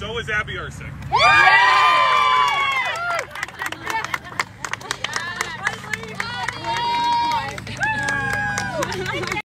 So is Abby Ersick.